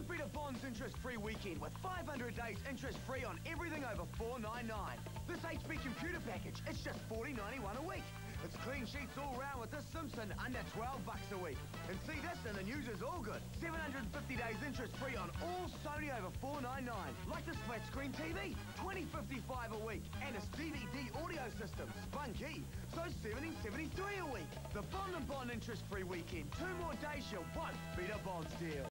Don't beat a Bonds interest-free weekend with 500 days interest-free on everything over 499. This HP computer package, it's just 40.91 a week. It's clean sheets all round with this Simpson under 12 bucks a week. And see this and the news is all good. 750 days interest-free on all Sony over 499. Like this flat screen TV, 2055 a week. And a DVD audio system, spunky, so 7073 a week. The Bond and Bond interest-free weekend. Two more days you won't beat a Bonds deal.